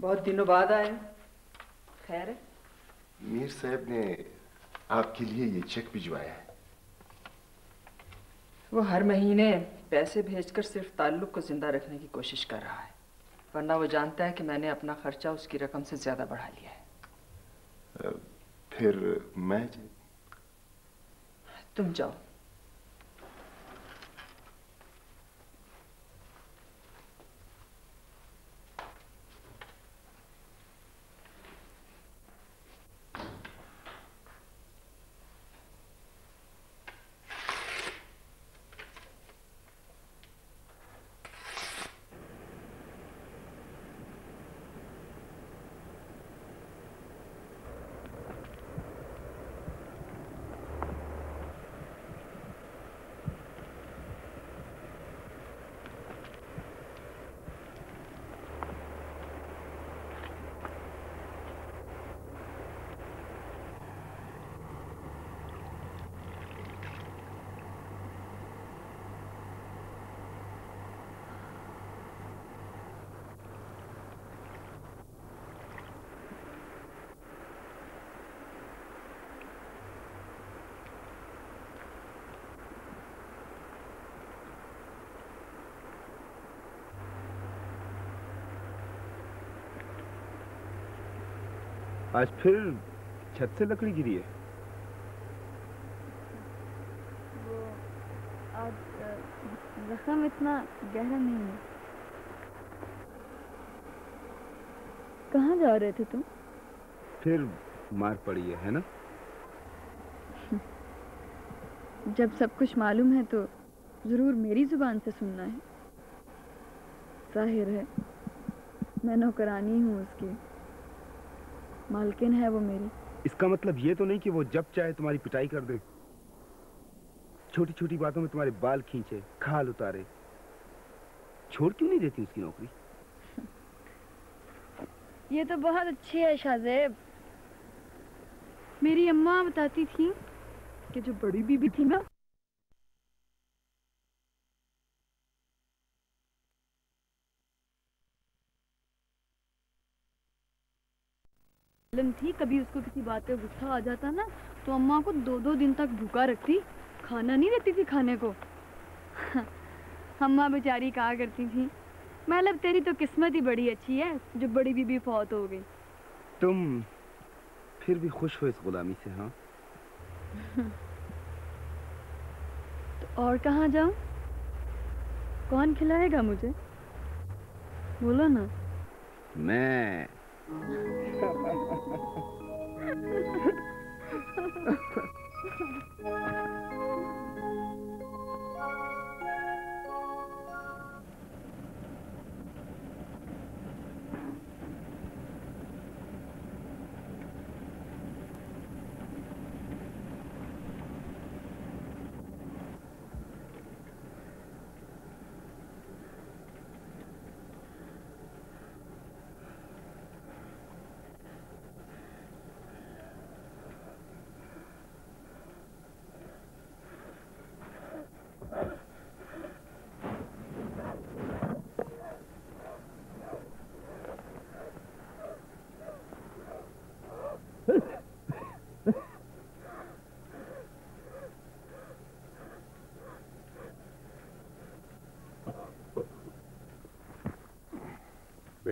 बहुत दिनों बाद आए खैर है। मीर साहब ने आपके लिए ये चेक भिजवाया है। वो हर महीने पैसे भेजकर सिर्फ़ ताल्लुक को ज़िंदा रखने की कोशिश कर रहा है। वरना वो जानता है कि मैंने अपना खर्चा उसकी रकम से ज़्यादा बढ़ा लिया है। फिर मैं तुम जाओ। आज फिर छत से लकड़ी गिरी है। वो आज जख्म इतना गहरा नहीं है। कहाँ जा रहे थे तुम? फिर मार पड़ी है है ना? जब सब कुछ मालूम है तो ज़रूर मेरी ज़ुबान से सुनना है। ज़ाहिर है मैं नौकरानी हूँ उसकी। मालकिन है वो मेरी। इसका मतलब ये तो नहीं कि वो जब चाहे तुम्हारी पिटाई कर दे। छोटी छोटी बातों में तुम्हारे बाल खींचे खाल उतारे। छोड़ क्यों नहीं देती उसकी नौकरी? ये तो बहुत अच्छी है शाहजेब। मेरी अम्मा बताती थी कि जो बड़ी बीबी थी ना मालूम थी कभी उसको किसी बात पे गुस्सा आ जाता ना तो अम्मा को दो दो दिन तक भूखा रखती खाना नहीं देती थी खाने को। अम्मा बेचारी कहा करती थी मतलब तेरी तो किस्मत ही बड़ी अच्छी है जो बड़ी बीबी फौत हो गई। तुम फिर भी खुश हो इस गुलामी से हाँ? तो और कहाँ जाऊँ? कौन खिलाएगा मुझे? बोलो ना। मैं Thank you.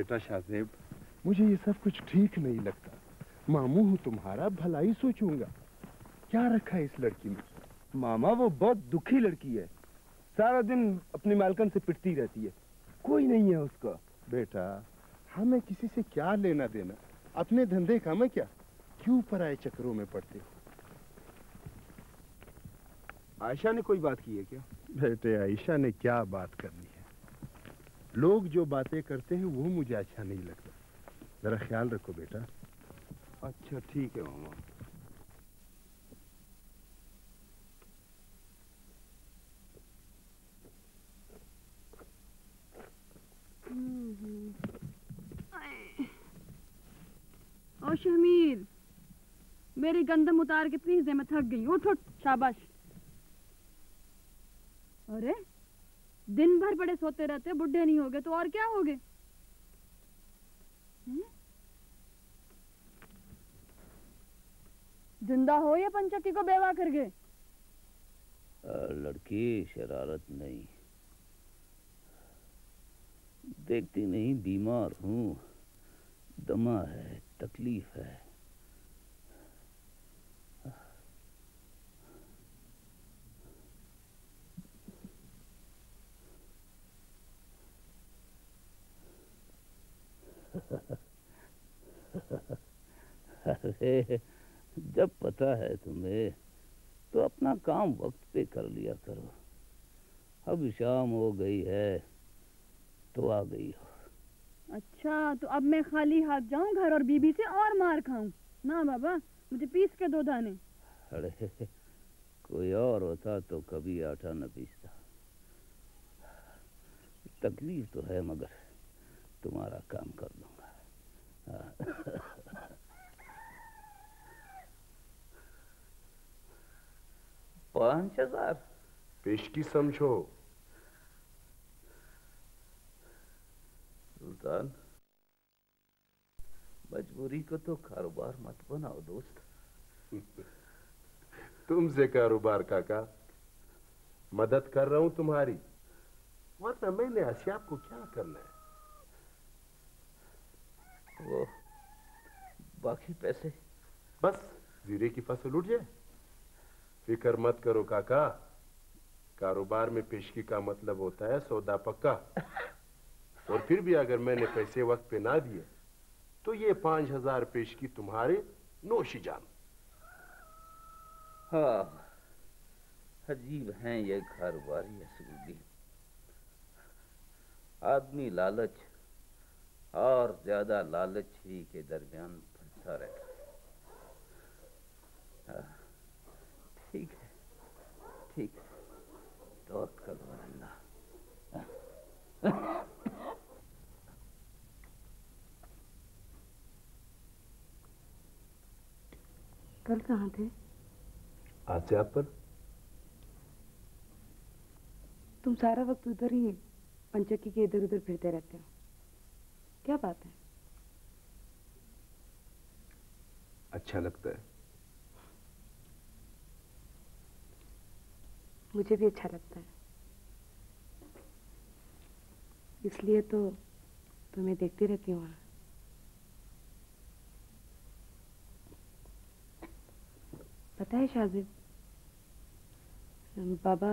बेटा शाहजेब मुझे ये सब कुछ ठीक नहीं लगता। मामू हूँ तुम्हारा भलाई सोचूँगा। क्या रखा है इस लड़की में मामा वो बहुत दुखी लड़की है। सारा दिन अपनी मालकन से पिटती रहती है। कोई नहीं है उसका। बेटा हमें किसी से क्या लेना देना? अपने धंधे का मैं क्या? क्यों पराए चक्रों में पड़ते हो? आयशा ने कोई बात की है क्या? बेटे आयशा ने क्या बात करनी? लोग जो बातें करते हैं वो मुझे अच्छा नहीं लगता। जरा ख्याल रखो बेटा। अच्छा ठीक है मामा। ओ शमीर मेरी गंदम उतार कितनी हिस्से में थक गई। उठ उठ शाबाश। अरे दिन भर बड़े सोते रहते, बुढ़े नहीं होगे तो और क्या होगे ज़िंदा हो या पंचक्की को बेवा कर गए? लड़की, शरारत नहीं। देखती नहीं, बीमार हूँ। दमा है, तकलीफ़ है। अरे जब पता है तुम्हें तो अपना काम वक्त पे कर लिया करो। अब शाम हो गई है तो आ गई हो। अच्छा तो अब मैं खाली हाथ जाऊँ घर और बीबी से और मार खाऊं? ना बाबा मुझे पीस के दो दाने। अरे कोई और होता तो कभी आटा न पीसता। तकलीफ़ तो है मगर तुम्हारा काम कर दूँगा। पाँच हज़ार पेशगी समझो सुल्तान मजबूरी को तो कारोबार मत बनाओ दोस्त तुमसे कारोबार काका मदद कर रहा हूँ तुम्हारी वरना मैंने आसियाब को क्या करना है वो बाकी पैसे बस जीरे की फ़सल उठ जाए फ़िक्र मत करो काका। कारोबार में पेशगी का मतलब होता है सौदा पक्का। और फिर भी अगर मैंने पैसे वक्त पे ना दिए तो ये पाँच हज़ार पेशगी तुम्हारे नोशी जान। हाँ अजीब हैं ये कारोबारी असूली आदमी लालच और ज़्यादा लालच ही के दरमियान फंसा रहता है। हाँ, ठीक है ठीक है। तवक्कल अल्लाह कल कहाँ थे? आसियाब पर। तुम सारा वक्त उधर ही पंचक्की के इधर उधर फिरते रहते हो। क्या बात है? अच्छा लगता है। मुझे भी अच्छा लगता है। इसलिए तो तुम्हें देखती रहती हूँ। वहाँ पता है शाजिब बाबा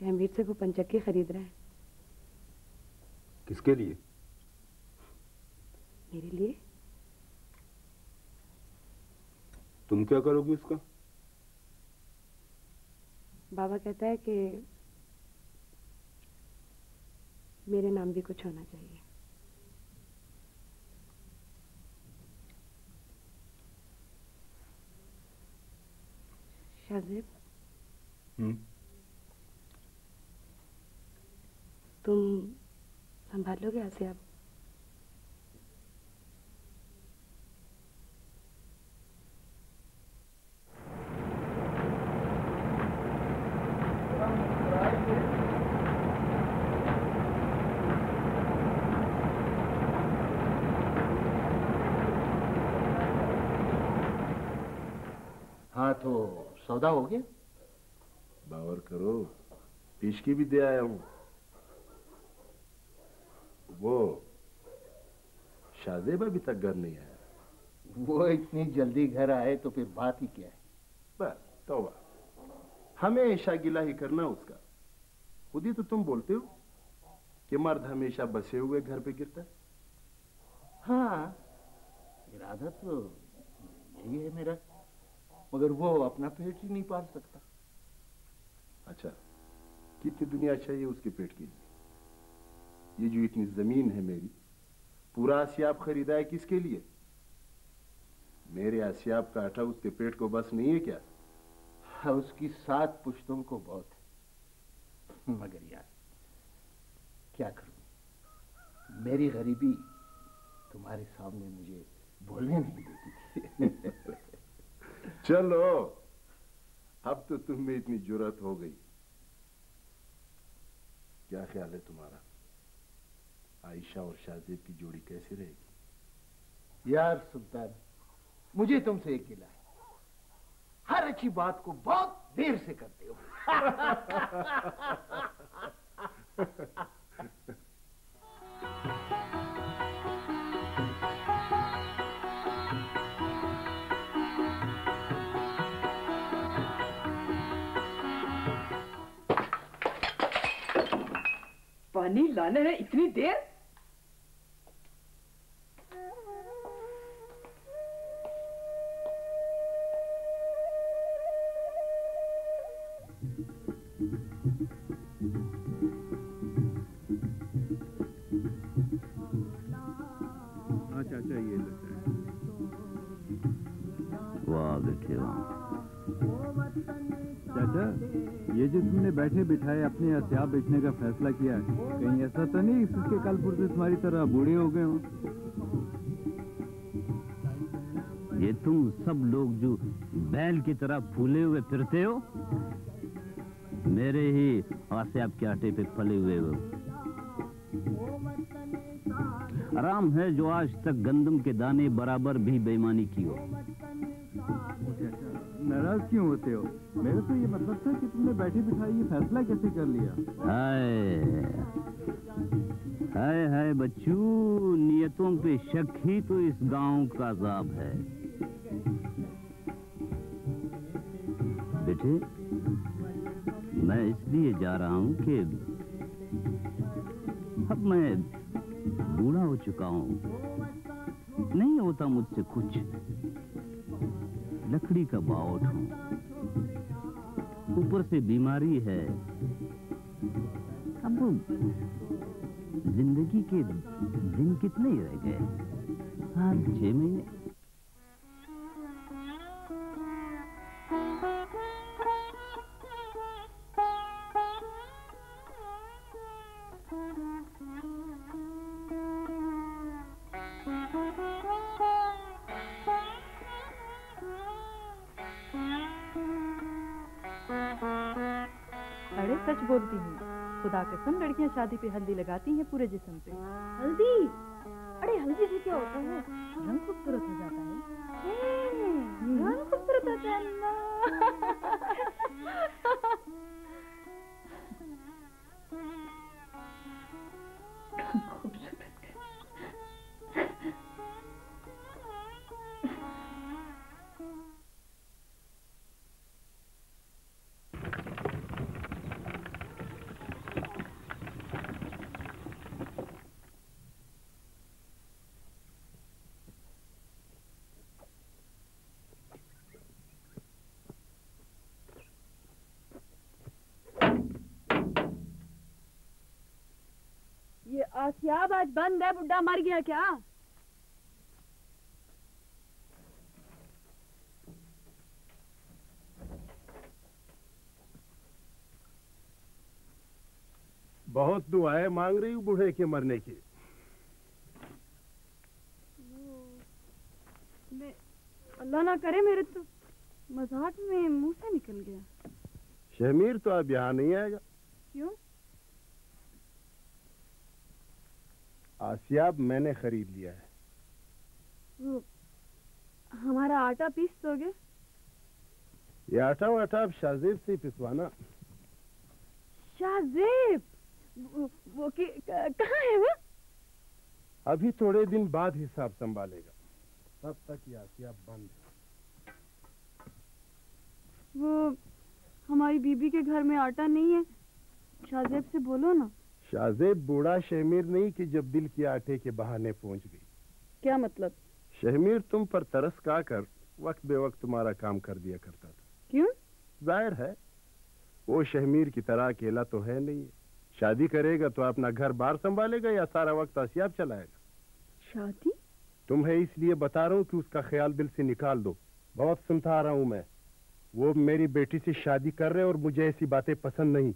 शहमीर से वो पंचक्की खरीद रहे हैं। किसके लिए? मेरे लिए? तुम क्या करोगी उसका बाबा कहता है कि मेरे नाम भी कुछ होना चाहिए। शाजिब हम्म। तुम संभालोगे ऐसे आप हाँ तो सौदा हो गया। बावर करो पेशगी भी दे आया हूँ। वो शाहजेब अभी तक घर नहीं आया। वो इतनी जल्दी घर आए तो फिर बात ही क्या है? बस तौबा। हमेशा गिला ही करना उसका। खुद ही तो तुम बोलते हो कि मर्द हमेशा बसे हुए घर पे गिरता है। हाँ इरादा तो यही है मेरा। मगर वो अपना पेट ही नहीं पाल सकता। अच्छा कितनी दुनिया चाहिए उसके पेट के लिए? ये जो इतनी ज़मीन है मेरी, पूरा आसियाब खरीदा है किसके लिए? मेरे आसियाब का आटा उसके पेट को बस नहीं है क्या? हाँ उसकी सात पुश्तों को बहुत है। मगर यार, क्या करूँ? मेरी गरीबी तुम्हारे सामने मुझे बोलने नहीं देती। चलो अब तो तुम में इतनी ज़रूरत हो गई। क्या ख्याल है तुम्हारा? आयशा और शाहजेब की जोड़ी कैसी रहेगी? यार सुल्तान मुझे तुमसे एक गिला है हर अच्छी बात को बहुत देर से करते हो। पानी लाने है इतनी देर? चाचा, ये जो तुमने बैठे बिठाए, अपने हथियार बेचने का फैसला किया है। कहीं ऐसा तो नहीं इसके कल पुरजे तुम्हारी तरह बूढ़े हो गए हो? ये तुम सब लोग जो बैल की तरह फूले हुए फिरते हो, मेरे ही आसे आपके आटे पे फले हुए हो। आराम है जो आज तक गंदम के दाने बराबर भी बेईमानी की हो। नाराज़ क्यों होते हो? मेरा तो ये मतलब था कि तुमने बैठे बिठाए ये फैसला कैसे कर लिया? हाय। हाय हाय बच्चू, नियतों पे शक ही तो इस गाँव का अजाब है। बेटे, मैं इसलिए जा रहा हूँ कि अब मैं बूढ़ा हो चुका हूँ। नहीं होता मुझसे कुछ। लकड़ी का बाउट हूँ। ऊपर से बीमारी है। अब ज़िंदगी के दिन कितने ही रह गए? सात छह महीने। शादी पे हल्दी लगाती हैं पूरे जिसम पे। हल्दी? अरे हल्दी से क्या होता है? रंग खूबसूरत हो जाता है। हम्म, रंग खूबसूरत होता है। आज बंद है बुड्ढा मर गया क्या? बहुत दुआएँ मांग रही हूँ बूढ़े के मरने की। अल्लाह ना करे मेरे तो मज़ाक में मुँह से निकल गया। शहमीर तो अब यहाँ नहीं आएगा। क्यों? आसियाब मैंने खरीद लिया है। हमारा आटा पीस दोगे ये आटा वाटा अब शाहजेब से पिसवाना। शाहजेब? वो, कहाँ है वो? अभी थोड़े दिन बाद हिसाब संभालेगा। तब तक ये आसियाब बंद है। वो हमारी बीबी के घर में आटा नहीं है। शाहजेब से बोलो ना। शाहजेब बूढ़ा शहमीर नहीं कि जब दिल के आटे के बहाने पहुँच गई। क्या मतलब? शहमीर तुम पर तरस खा कर वक्त बे वक्त तुम्हारा काम कर दिया करता था। क्यों? ज़ाहिर है वो शहमीर की तरह अकेला तो है नहीं शादी करेगा तो अपना घर बार संभालेगा या सारा वक्त आसियाब चलाएगा? शादी? तुम्हें इसलिए बता रहा हूँ कि उसका ख्याल दिल से निकाल दो। बहुत सुनता रहा हूँ मैं। वो मेरी बेटी से शादी कर रहे और मुझे ऐसी बातें पसंद नहीं।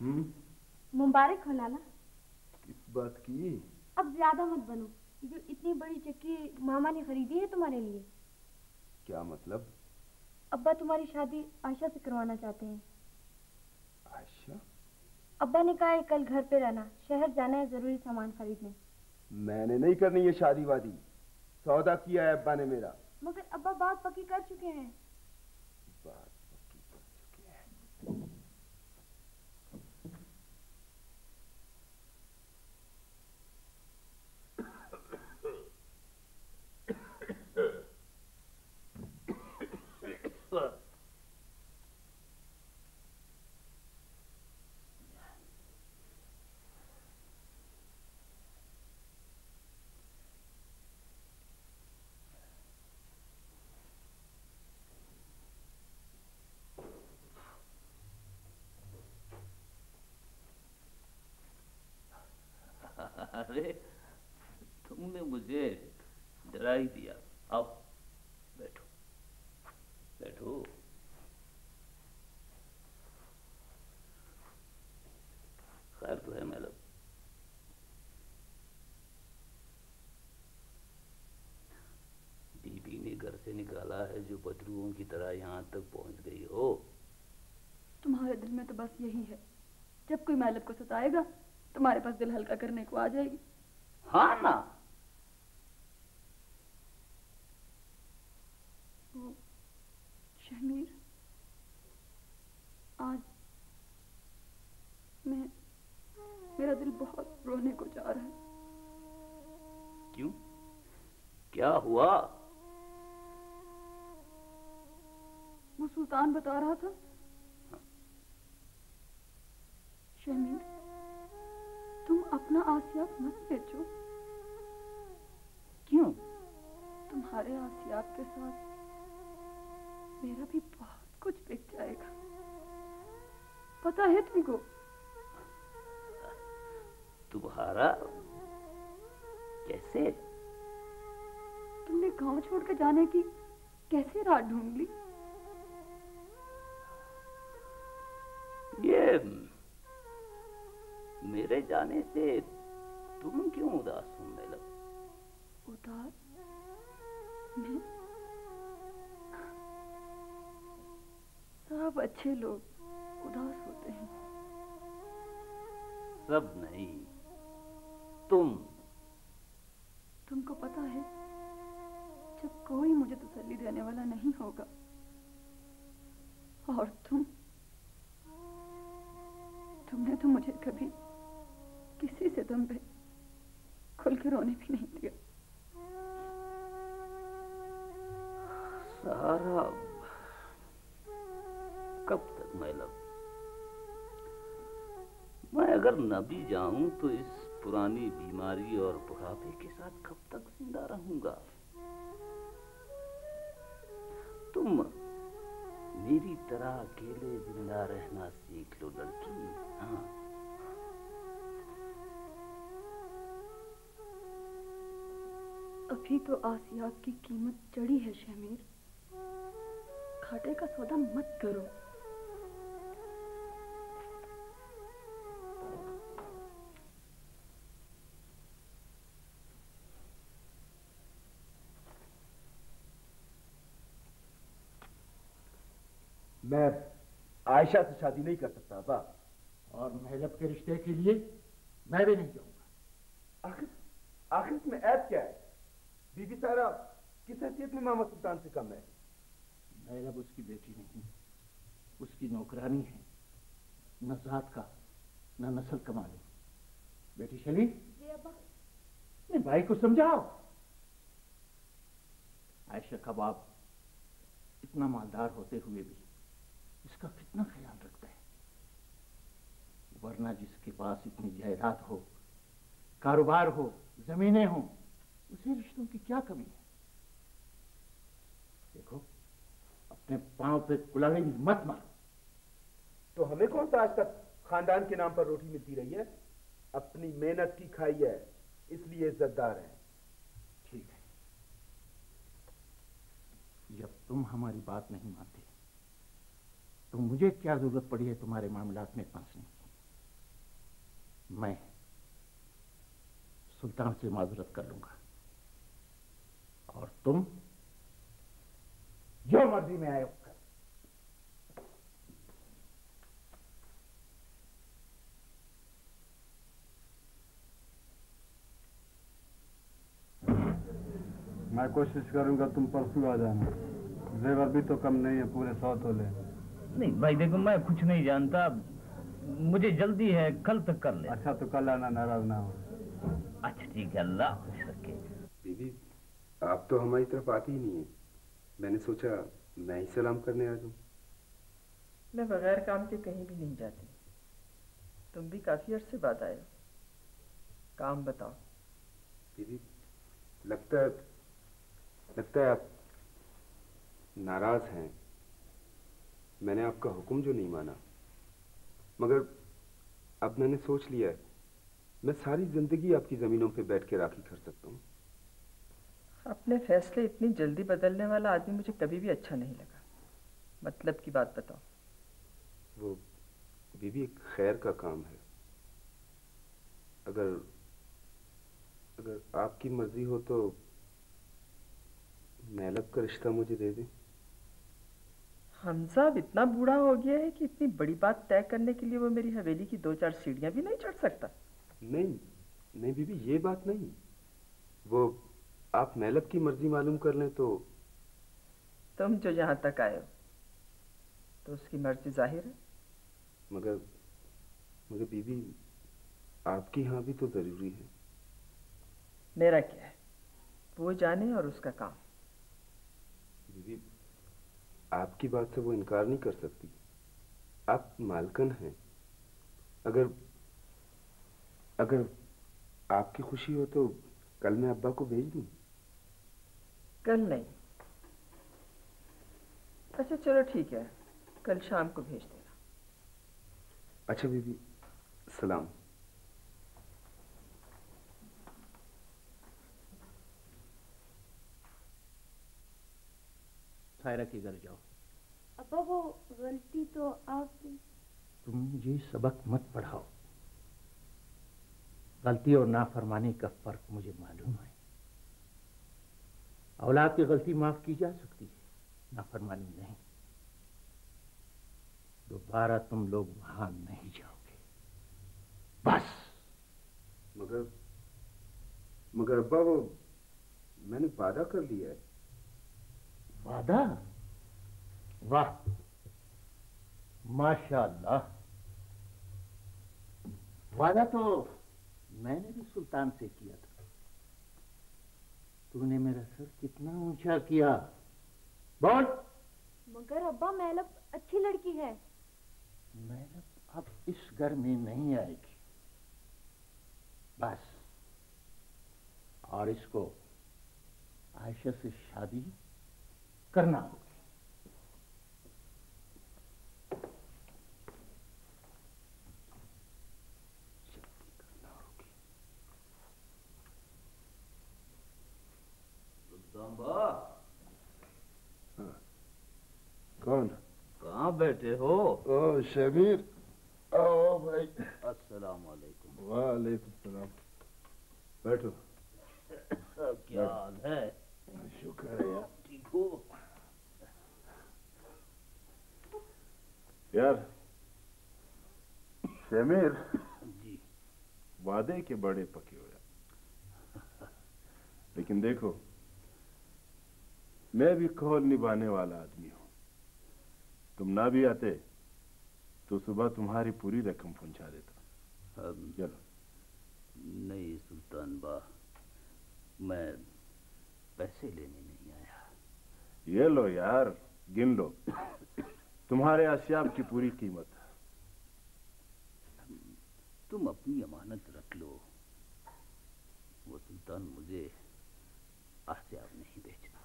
मुबारक हो लाला किस बात की? अब ज़्यादा मत बनो। जो इतनी बड़ी चक्की मामा ने खरीदी है तुम्हारे लिए। क्या मतलब? अब्बा तुम्हारी शादी आशा से करवाना चाहते हैं। आशा? अब्बा ने कहा है कल घर पे रहना। शहर जाना है ज़रूरी सामान खरीदने। मैंने नहीं करनी ये शादी वादी सौदा किया है अब्बा ने मेरा। मगर अब्बा बात पक्की कर चुके हैं बात पक्की कर चुके हैं अरे तुमने मुझे डरा ही दिया आओ बैठो बैठो खैर तो है मैडम बीबी ने घर से निकाला है जो बदरुओं की तरह यहाँ तक पहुँच गई हो तुम्हारे दिल में तो बस यही है जब को सताएगा तुम्हारे पास दिल हल्का करने को आ जाएगी। हाँ ना। वो शमीर आज मैं मेरा दिल बहुत रोने को जा रहा है। क्यों? क्या हुआ? वो सुल्तान बता रहा था शमीर तुम अपना आसियात मत बेचो। क्यों? तुम्हारे आसियात के साथ मेरा भी बहुत कुछ बिक जाएगा। पता है तुमको? तुम्हारा? कैसे? तुमने गाँव छोड़कर जाने की कैसे रात ढूंढ ली? मेरे जाने से तुम क्यों उदास हो मैडम उदास? मैं? सब अच्छे लोग उदास होते हैं। सब नहीं तुम। तुमको पता है जब कोई मुझे तसल्ली देने वाला नहीं होगा और तुम तुमने तो मुझे कभी किसी से तुम पे खुल के रोने भी नहीं दिया। सारा कब तक मैडम मैं अगर न भी जाऊँ तो इस पुरानी बीमारी और बुढ़ापे के साथ कब तक ज़िंदा रहूँगा? तुम मेरी तरह अकेले ज़िंदा रहना सीख लो, लड़की। हाँ। अभी तो आसियात की कीमत चढ़ी है शमीर घाटे का सौदा मत करो। मैं आयशा से शादी नहीं कर सकता, अब्बा। और महलब के रिश्ते के लिए मैं भी नहीं जाऊँगा। आखिर आखिर इसमें ऐप क्या है? बीबी सारा किस हैसियत में मामा सुल्तान से कम है? महलब उसकी बेटी नहीं उसकी नौकरानी है। न जात का न नस्ल का मालूम। बेटी शली? अपने भाई को समझाओ। आयशा का बाप इतना मालदार होते हुए भी इसका कितना ख्याल रखता है। वरना जिसके पास इतनी जायदाद हो कारोबार हो जमीनें हो उसे रिश्तों की क्या कमी है? देखो अपने पाँव पे कुलाड़ी मत मारो। तो हमें कौन सा आज तक खानदान के नाम पर रोटी मिलती रही है? अपनी मेहनत की खाई है इसलिए इज्जतदार है। ठीक है। जब तुम हमारी बात नहीं मानते तो मुझे क्या ज़रूरत पड़ी है तुम्हारे मामलात में फंसने की मैं सुल्तान से माजरत कर लूँगा। और तुम जो मर्ज़ी में आए कर। मैं कोशिश करूँगा तुम परसों आ जाना। जेवर भी तो कम नहीं है पूरे सौ तोले नहीं भाई देखो मैं कुछ नहीं जानता। मुझे जल्दी है कल तक कर ले। अच्छा तो कल आना नाराज़ ना हो। अच्छा ठीक है अल्लाह खुश रखे आप तो हमारी तरफ़ आती ही नहीं है। मैंने सोचा मैं ही सलाम करने आ जाऊँ। मैं बगैर काम के कहीं भी नहीं जाती। तुम भी काफ़ी अरसे बाद आए काम बताओ। दीदी लगता है लगता है आप नाराज़ हैं। मैंने आपका हुक्म जो नहीं माना। मगर अब मैंने सोच लिया है मैं सारी ज़िंदगी आपकी जमीनों पे बैठ के राखी कर सकता हूँ। अपने फैसले इतनी जल्दी बदलने वाला आदमी मुझे कभी भी अच्छा नहीं लगा। मतलब की बात बताओ वो बीबी एक खैर का काम है। अगर अगर आपकी मर्ज़ी हो तो नैलब का रिश्ता मुझे दे दें। हमजा अब इतना बूढ़ा हो गया है कि इतनी बड़ी बात तय करने के लिए वो मेरी हवेली की दो चार सीढ़ियाँ भी नहीं चढ़ सकता। नहीं नहीं बीबी ये बात नहीं। वो आप नैलब की मर्ज़ी मालूम कर लें तो। तुम जो यहाँ तक आए हो तो उसकी मर्ज़ी ज़ाहिर है। मगर मगर बीबी आपकी यहाँ भी तो ज़रूरी है। मेरा क्या है? वो जाने और उसका काम। बीबी आपकी बात से वो इनकार नहीं कर सकती। आप मालकन हैं। अगर अगर आपकी खुशी हो तो कल मैं अब्बा को भेज दूँ। कल नहीं। अच्छा चलो ठीक है। कल शाम को भेज देना। अच्छा बीबी सलाम। सायरा के घर जाओ। अब्बा वो गलती तो आप तुम मुझे सबक मत पढ़ाओ। गलती और नाफरमानी का फ़र्क मुझे मालूम है। औलाद की गलती माफ़ की जा सकती है। नाफरमानी नहीं। दोबारा तुम लोग वहाँ नहीं जाओगे। बस। मगर मगर अब्बा वो मैंने वादा कर लिया है। वादा? वाह। माशाल्लाह। वादा तो मैंने भी सुल्तान से किया था। तूने मेरा सर कितना ऊँचा किया? बोल। मगर अब्बा मैलब अच्छी लड़की है। मैलब अब इस घर में नहीं आएगी। बस। और इसको आयशा से शादी करना होगी कौन कहाँ बैठे हो? ओ शबीर आओ भाई। अस्सलाम वालेकुम वालेकुम सलाम। बैठो। क्या हाल है? शुक्र है यार। ठीक हो? यार शमीर। जी। वादे के बड़े पके हो यार। लेकिन देखो मैं भी कौल निभाने वाला आदमी हूँ। तुम ना भी आते तो सुबह तुम्हारी पूरी रकम पहुँचा देता। हम- चलो। नहीं सुल्तान बा मैं पैसे लेने नहीं आया। ये लो यार गिन लो। तुम्हारे आसियाब की पूरी कीमत तुम अपनी अमानत रख लो। वो सुल्तान मुझे आसियाब नहीं बेचना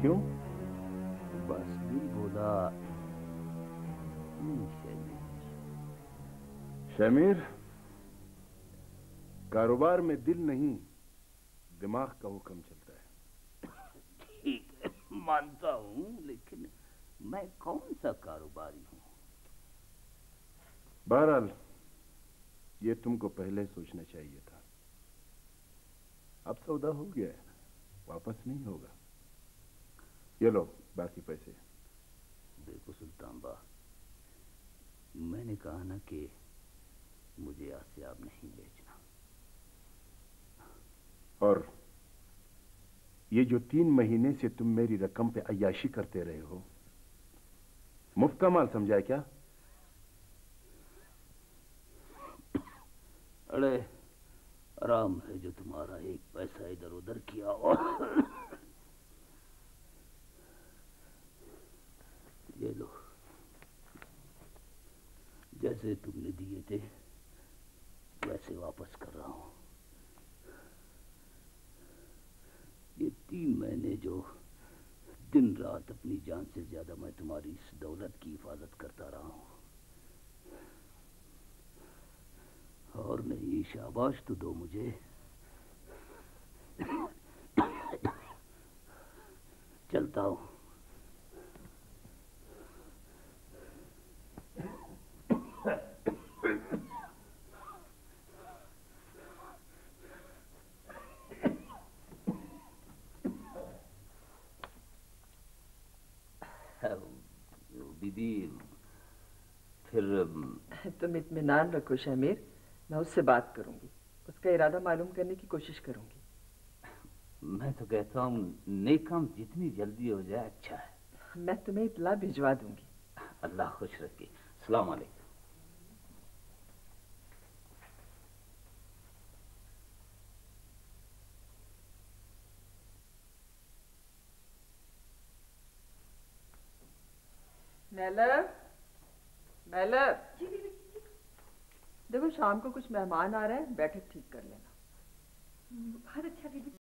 क्यों? बस दिल बोला शमीर कारोबार में दिल नहीं दिमाग का हुक्म चलता है। ठीक है मानता हूँ लेकिन मैं कौन सा कारोबारी हूँ? बहरहाल ये तुमको पहले सोचना चाहिए था। अब सौदा हो गया है वापस नहीं होगा। ये लो बाकी पैसे। देखो सुल्तान बा मैंने कहा ना कि मुझे आसियाब नहीं बेचना। और ये जो तीन महीने से तुम मेरी रकम पे अयाशी करते रहे हो मुफ़्त का माल समझा क्या? अरे आराम है जो तुम्हारा एक पैसा इधर उधर किया हो। ये लो। जैसे तुमने दिए थे, वैसे वापस कर रहा हूँ। ये तीन महीने जो दिन रात अपनी जान से ज़्यादा मैं तुम्हारी इस दौलत की हिफाजत करता रहा हूँ। और नहीं, शाबाश तो दो मुझे। चलता हूँ दीदी फिर तुम इत्मीनान रखो शमीर मैं उससे बात करूँगी। उसका इरादा मालूम करने की कोशिश करूँगी। मैं तो कहता हूँ नेक काम जितनी जल्दी हो जाए अच्छा है। मैं तुम्हें इतला भिजवा दूँगी। अल्लाह खुश रखे। सलाम अलैकुम मैलर मैलर। देखो शाम को कुछ मेहमान आ रहे हैं बैठक ठीक कर लेना। बहुत अच्छा दीदी।